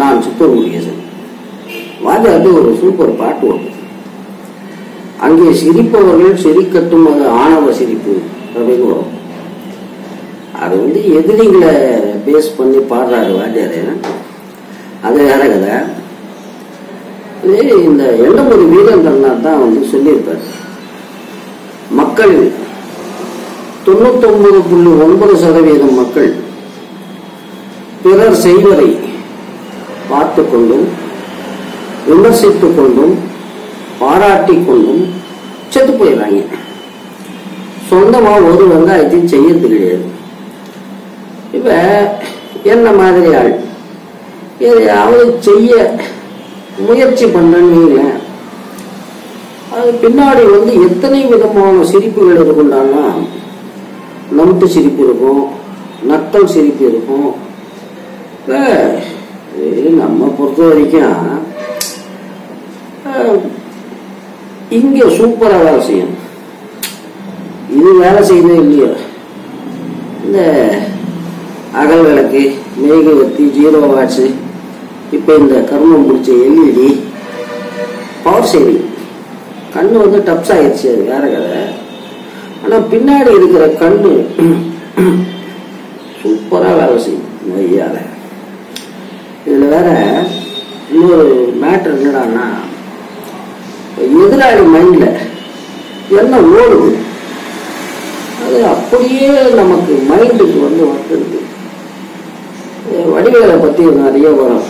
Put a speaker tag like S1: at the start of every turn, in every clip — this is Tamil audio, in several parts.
S1: நான் சூப்பர் முருகேசன் வாஜாட்டு ஒரு சூப்பர் பாட்டு ஒன்று அங்கே சிரிப்பவர்கள் சிரிக்கட்டும் அது ஆணவ சிரிப்பு அப்படின்னு வரும். அது வந்து எதிரிங்களை பேஸ் பண்ணி பாடுறாரு வாத்தியாரு. அது வேற கதை. இது இந்த எண்ணமொழி வீரன்றனார் தான் வந்து சொல்லியிருப்பார். மக்கள் தொண்ணூத்தொன்பது புள்ளி ஒன்பது சதவீதம் மக்கள் பிறர் செய்வதை பார்த்து கொண்டும் விமர்சித்துக் கொண்டும் பாராட்டி கொண்டும் செத்து போயிடுறாங்க. சொந்தமா ஒரு வெங்காயத்தையும் செய்யறது கிடையாது இப்ப என்ன மாதிரி ஆள்? எதையாவது செய்ய முயற்சி பண்றேன்னு அது பின்னாடி வந்து எத்தனை விதமான சிரிப்புகள் இருக்குண்டானா நமுட்டு சிரிப்பு இருக்கும் நத்தம் சிரிப்பு இருக்கும். இப்ப இது நம்ம பொறுத்த வரைக்கும் இங்க சூப்பரா வேலை செய்யும் இது வேலை செய்யணும் இல்லையோ இந்த அகல் விளக்கு மேகவத்தி ஜீரோ வாட்ஸு இப்போ இந்த கர்மம் முடிச்ச எல்இடி பவர் சேவிங் கண்ணு வந்து டப்ஸ் ஆயிடுச்சு அது வேற கதை ஆனால் பின்னாடி இருக்கிற கண்ணு சூப்பராக வேலை செய்யும் நொய்யால வேற இன்னொரு மேட்ரு என்னடான்னா எதிராளி மைண்டில் என்ன ஓடுது? அது அப்படியே நமக்கு மைண்டுக்கு வந்து வந்துடுது வடிவேலை பற்றி நிறைய வரும்.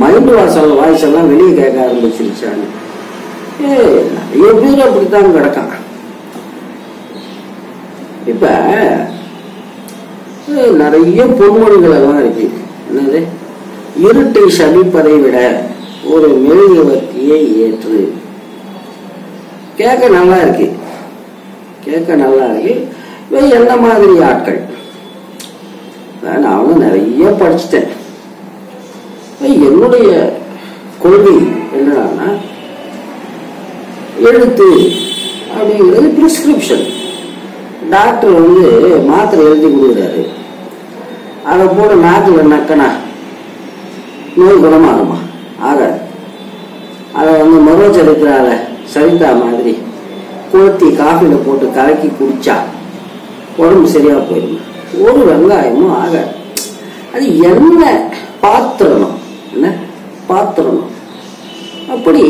S1: மைண்டு வாசல் வாய்ஸ் எல்லாம் வெளியே கேட்க ஆரம்பிச்சிருச்சான்னு ஏ நிறைய பேர் அப்படித்தான் கிடக்கான் இப்ப நிறைய பொன்மொழிகள் எல்லாம் இருக்கு. என்னது? இருட்டை சபிப்பதை விட ஒரு மெழுகுவர்த்தியை ஏற்று. கேட்க நல்லா இருக்கு. கேட்க நல்லா இருக்கு. இவன் என்ன மாதிரி ஆட்கள்? நானும் நிறைய படிச்சுட்டேன். என்னுடைய கொள்கை என்னன்னா எழுத்து அப்படிங்கிறது பிரிஸ்கிரிப்ஷன் டாக்டர் வந்து மாத்திரை எழுதி கொடுக்குறாரு. அதை போட நாக்கில் நக்கனா நோய் குணமாகுமா? ஆகாது அதை வந்து மரோச்சரித்திரால சரிதா மாதிரி கொளுத்தி காஃபியில் போட்டு கலக்கி குடிச்சா உடம்பு சரியா போயிடும்? ஒரு வெங்காயமும் ஆகாது அது என்ன பாத்திரணும்? என்ன பாத்திரணும்? அப்படி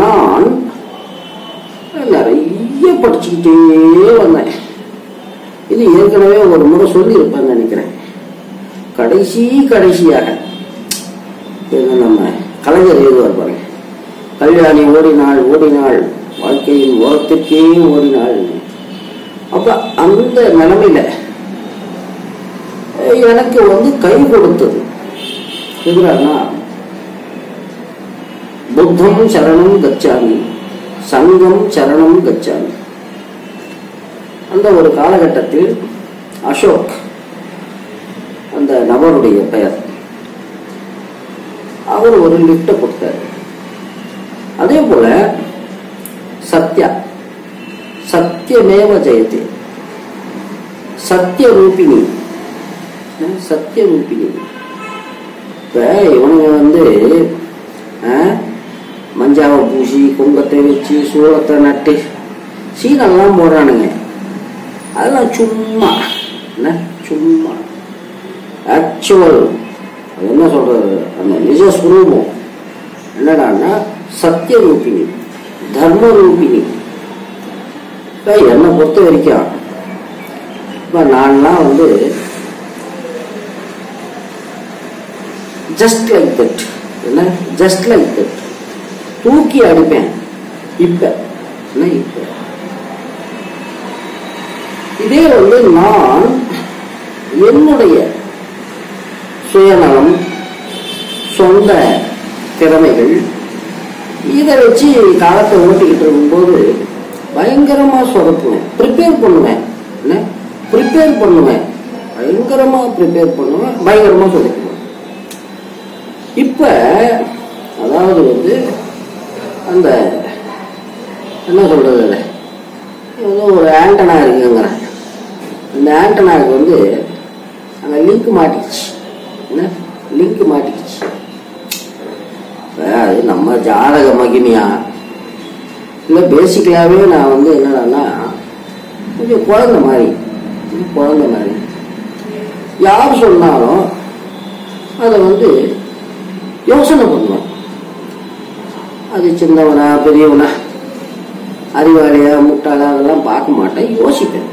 S1: நான் நிறைய படிச்சுக்கிட்டே வந்தேன். இது ஏற்கனவே ஒரு முறை சொல்லியிருப்பேன்னு நினைக்கிறேன். கடைசி கடைசியாக இது நம்ம கலைஞர் எழுதுவார் பாருங்க. கல்யாணி ஓடினாள் ஓடினாள். வாழ்க்கையின் ஓரத்திற்கே ஓடினாள். அப்ப அந்த நிலைமையில எனக்கு வந்து கை கொடுத்தது. எதுனா புத்தம் சரணம் கச்சாமி சங்கம் சரணம் கச்சாமி. அந்த ஒரு காலகட்டத்தில் அசோக் அந்த நபருடைய பெயர். அவர் ஒரு லிஃப்டை கொடுத்தார். அதே போல சத்யா சத்தியமேவ ஜெயதி. சத்திய ரூபிணி சத்திய ரூபிணி இப்போ இவனுங்க வந்து மஞ்சாவை பூசி குங்கத்தை வச்சு சூளத்தை நட்டு சீனெல்லாம் போடுறானுங்க. அதெல்லாம் சும்மா என்ன? சும்மா. ஆக்சுவல் அது என்ன சொல்றது? அந்த நிஜஸ்வரூபம் என்னடான்னா சத்திய ரூபிணி தர்ம ரூபிணி என்னை பொறுத்த வரைக்கும் இப்போ நான்லாம் வந்து ஜஸ்ட் லைக் தட் என்ன? ஜஸ்ட் லைக் தட் தூக்கி அடிப்பேன். இப்போ. என்ன இப்போ? இதே வந்து நான் என்னுடைய சுயநலம் சொந்த திறமைகள் இதை வச்சு காலத்தை ஓட்டிக்கிட்டு இருக்கும்போது பயங்கரமாக சொதப்புவேன். ப்ரிப்பேர் பண்ணுவேன். என்ன? ப்ரிப்பேர் பண்ணுவேன். பயங்கரமாக ப்ரிப்பேர் பண்ணுவேன். பயங்கரமாக சொதப்புவேன். இப்போ அதாவது வந்து அந்த என்ன சொல்கிறது ஏதோ ஒரு ஆண்டனா இருக்குங்கிறேன் அந்த ஆண்டனாவுக்கு வந்து அங்கே லிங்க் மாட்டிக்கிச்சு. என்ன? லிங்க் மாட்டிக்கிச்சு. அது நம்ம ஜாதக மகிமையா? இல்லை பேசிக்கலாகவே நான் வந்து என்னடான்னா கொஞ்சம் குழந்தை மாதிரி. குழந்தை மாதிரி. யார் சொன்னாலும் அதை வந்து யோசனை பண்ணணும் அது சின்னவனா பெரியவனா அறிவாளியா முட்டாளா அதெல்லாம் பார்க்க மாட்டேன் யோசிப்பேன்.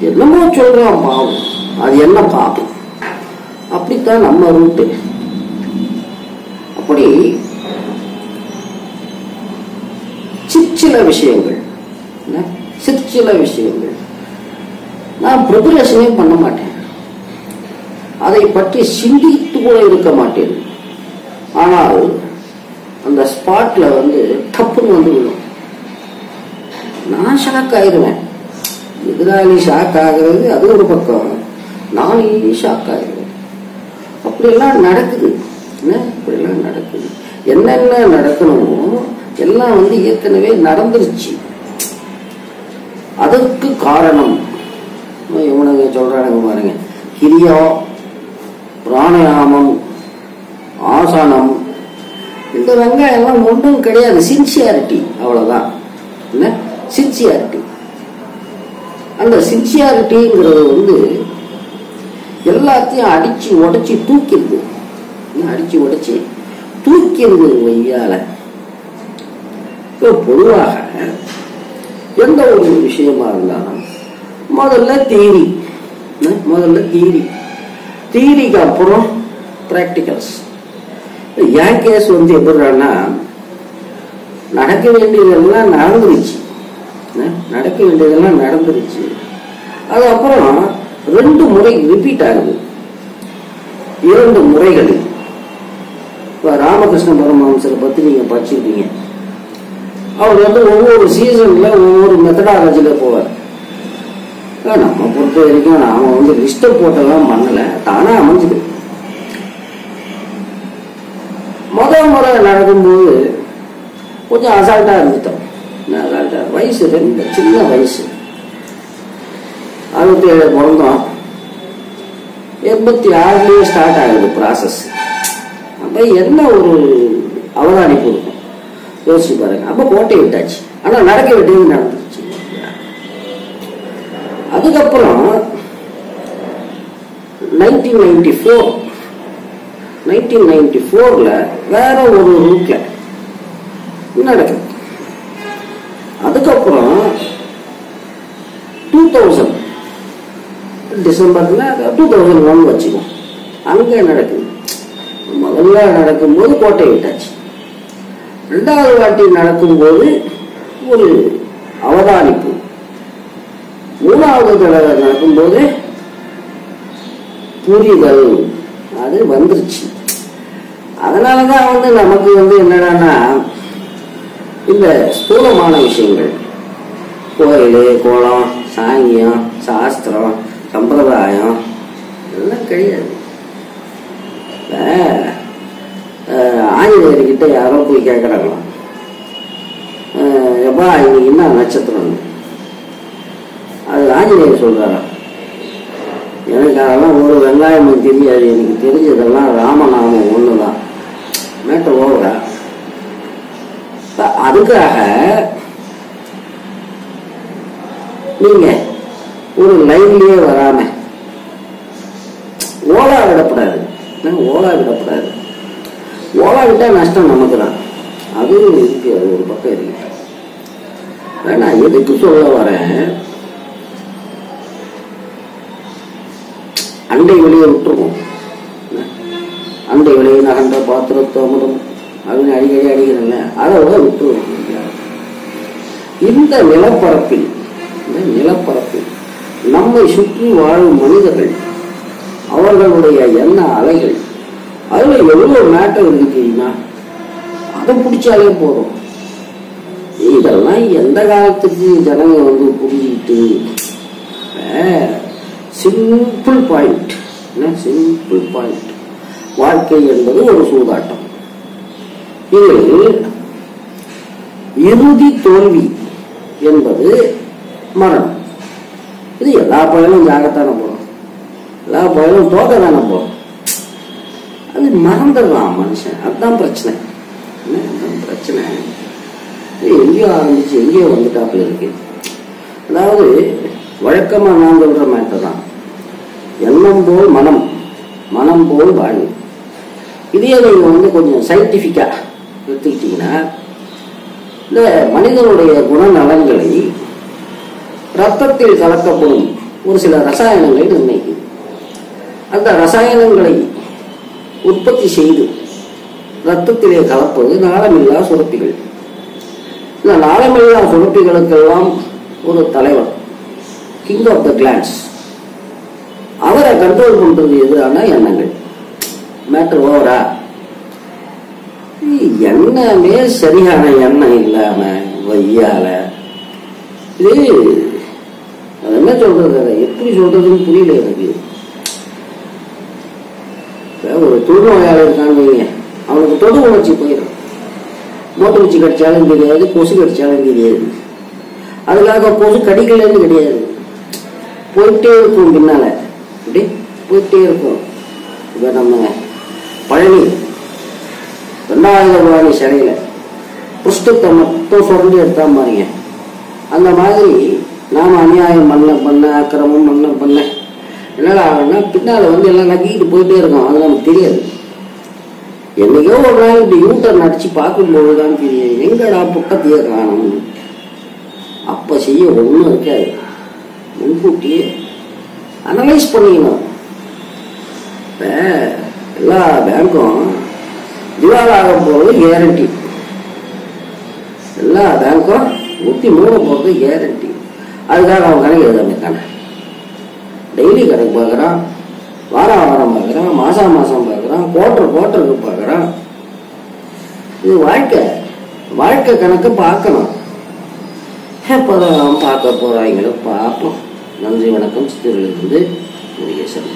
S1: என்னமோ சொல்றான் பாவம். அது என்ன பாவம்? அப்படித்தான் நம்ம ரூட்டு அப்படி சிற்சில விஷயங்கள் என்ன? சிற்சில விஷயங்கள். நான் ப்ரிப்பரேஷனே பண்ண மாட்டேன். அதை பற்றி சிந்தித்து கூட இருக்க மாட்டேன். ஆனால் அந்த ஸ்பாட்ல வந்து டப்புன்னு வந்து விடும் நான் ஷாக் ஆயிடுவேன் எதிராளி ஷாக் ஆகிறது அது ஒரு பக்கம். நானே ஷாக் ஆயிடுவேன் அப்படியெல்லாம் நடக்குது. என்ன? இப்படியெல்லாம் நடக்குது. என்னென்ன நடக்கணுமோ எல்லாம் வந்து ஏற்கனவே நடந்துருச்சு. அதற்கு காரணம் இவனுங்க சொல்றானுங்க பாருங்க. கிரியா பிராணயாமம் ஆசனம் இந்த வெங்காயம் எல்லாம் ஒன்றும் கிடையாது. சின்சியாரிட்டி அவ்வளவுதான். என்ன? சின்சியாரிட்டி அந்த சின்சியாரிட்டிங்கிறது வந்து எல்லாத்தையும் அடிச்சு உடைச்சு தூக்கிடுது. அடிச்சு உடைச்சு தூக்கிடுது வையால இப்போ பொதுவாக எந்த ஒரு விஷயமா இருந்தாலும் முதல்ல தீரி முதல்ல தீரி தீரிக்கு அப்புறம் ப்ராக்டிகல்ஸ் என் கேஸ் வந்து எப்படின்னா நடக்க வேண்டியதெல்லாம் நடந்துருச்சு. நடக்க வேண்டியதெல்லாம் நடந்துருச்சு. அதுக்கப்புறம் ரெண்டு முறை ரிப்பீட் ஆகுது. இரண்டு முறைகள். இப்போ ராமகிருஷ்ண பரமஹம்சரை பற்றி நீங்கள் படிச்சிருக்கீங்க. அவர் வந்து ஒவ்வொரு சீசனில் ஒவ்வொரு மெத்தடாலஜியில் போவார். நம்ம பொறுத்த வரைக்கும் நாம் வந்து லிஸ்ட்டை போட்டெல்லாம் பண்ணலை. தானே அமைஞ்சுது. முதல் முறை நடக்கும்போது கொஞ்சம் அசால்ட்டாக இருந்துட்டோம். என்ன வயசு ரெண்டு சின்ன வயசு. அறுபத்தி ஏழு பிறந்தோம். எண்பத்தி ஆறுலேயே ஸ்டார்ட் ஆகுது ப்ராசஸ் என்ன ஒரு அவதானிப்பு இருக்கும் யோசிச்சு பாருங்க. அப்ப கோட்டை விட்டாச்சு. ஆனா நடக்க வேண்டியது நடந்துச்சு. அதுக்கப்புறம் nineteen ninety four nineteen ninety ஃபோர்ல வேற ஒரு ரூட்ல நடக்குது. அதுக்கப்புறம் டூ தௌசண்ட் டிசம்பர்ல டூ தௌசண்ட் ஒன் வச்சுக்கோ. அங்கே நடக்குது. முதல்ல நடக்கும்போது கோட்டை விட்டாச்சு ரெண்டாவது வாட்டி நடக்கும்போது ஒரு அவதானிப்பு. மூணாவது தடவை நடக்கும்போது புரிதல் அது வந்துருச்சு. அதனாலதான் வந்து நமக்கு வந்து என்னடானா இந்த ஸ்தூலமான விஷயங்கள். கோயில் கோலம் சாங்கியம் சாஸ்திரம் சம்பிரதாயம் இதெல்லாம் கிடையாது. இப்ப, ஆஞ்சநேயர்கிட்ட யாரோ போய் கேட்குறாங்களாம் எப்பா இன்னைக்கு என்ன நட்சத்திரம்? அது ஆஞ்சநேயர் சொல்கிறாராம் எனக்கு அதெல்லாம் ஒரு வெங்காயமும் தெரியாது. எனக்கு தெரிஞ்சதெல்லாம் ராமநாமம் ஒண்ணுதான். மேட்டர் ஓவரா? அதுக்காக நீங்க ஒரு லைன்லயே வராம ஓலா விடப்படாது என்ன, ஓலா விடப்படாது ஓலா நஷ்டம் நமக்கு தான் அது இருக்கு அது ஒரு பக்கம் இருக்கு நான் எதுக்கு சொல்ல வரேன்? அண்டை வெளியே விட்டுருவோம். அண்டை வெளியே நகண்ட பாத்திரம் அமுதம். அப்படின்னு அடிக்கடி அடிக்கிறேன்ல. அதை விட விட்டுருவோம். இந்த நிலப்பரப்பில் இந்த நிலப்பரப்பில் நம்மை சுற்றி வாழும் மனிதர்கள் அவர்களுடைய எண்ண அலைகள் அதுல எவ்வளவு மேட்டர் இருக்குன்னா அதை பிடிச்சாலே போதும். இதெல்லாம் எந்த காலத்துக்கு ஜனங்க வந்து புரிஞ்சுக்கிட்டு சிம்பிள் பாயிண்ட் என்ன? சிம்பிள் பாயிண்ட் வாழ்க்கை என்பது ஒரு சூதாட்டம். இதில் இறுதி தோல்வி என்பது மரணம். இது எல்லா பயனும் ஜாகத்தான போறோம். எல்லா பயனும் தோக்க தானே போறோம். மறந்துடலாம் மனுஷன். அதுதான் பிரச்சனை. அதுதான் பிரச்சனை. எங்கேயோ ஆரம்பிச்சு எங்கேயோ வந்துட்டாப்புல இருக்கு. அதாவது வழக்கமா நான் சொல்ற மேட்டர் தான் எண்ணம் போல் மனம் மனம் போல் வாழ்வு. இதே நீங்க வந்து கொஞ்சம் சயின்டிஃபிக்கா எடுத்துக்கிட்டீங்கன்னா இந்த மனிதனுடைய குணநலன்களை ரத்தத்தில் கலக்கப்படும் ஒரு சில ரசாயனங்களை நிர்ணயிக்கும். அந்த ரசாயனங்களை உற்பத்தி செய்து ரத்தத்திலே கலப்பது நாளமில்லா சுரப்பிகள். இந்த நாளமில்லா சுரப்பிகளுக்கெல்லாம் ஒரு தலைவர் கிங் ஆஃப் த கிளான்ஸ் அவரை கண்ட்ரோல் பண்றது எதுனா எண்ணங்கள்? மேட்டர் ஓவரா எண்ணமே சரியான எண்ணம் இல்லாம வையால. இது என்ன சொல்றது எப்படி சொல்றதுன்னு புரியல எனக்கு இப்ப ஒரு தொழுநோயாளி இருக்கான்னு வைங்க அவனுக்கு தொது உணர்ச்சி போயிடும். மோட்டை வச்சு கடிச்சாலும் தெரியாது கொசு கடிச்சாலும் தெரியாது. அதுக்காக கொசு கடிக்கலன்னு கிடையாது. போயிட்டே இருக்கும் பின்னால. அப்படி போயிட்டே இருக்கும். இப்ப நம்ம பழனி ரெண்டாயிரம் பழனி சிலையில புஷ்டத்தை மட்டும் சுரண்டி எடுத்தா பாருங்க. அந்த மாதிரி நாம அநியாயம் பண்ண பண்ண அக்கிரமம் பண்ண பண்ண. என்னடா ஆகும்னா பின்னால் வந்து எல்லாம் நக்கிட்டு போயிட்டே இருக்கும். அது நமக்கு தெரியாது. என்னையோ ஒரு நாள் இப்படி யூட்டர் நடிச்சு பார்க்கும்போது தான் தெரியும் எங்கடா புட்டத்தையே காணும் அப்போ செய்ய ஒன்றும் இருக்காது. முன்கூட்டியே அனலைஸ் பண்ணிக்கணும். இப்போ எல்லா பேங்க்கும் திவால் ஆக போகிறது கேரண்டி எல்லா பேங்க்கும் முத்தி மூட போகிறது கேரண்டி அதுக்காக அவன் கணக்கு எழுத இருக்கானே டெய்லி கணக்கு பார்க்குறான் வாரம் வாரம் பார்க்குறான் மாசம் மாசம் பார்க்குறான் குவார்டர் குவார்டருக்கு பார்க்குறான். இது வாழ்க்கை. வாழ்க்கை கணக்கு பார்க்கணும். எப்போதான் பார்க்க போகிறாங்களோ பார்ப்போம். நன்றி வணக்கம். சித்திரிலிருந்து முருகேசன்.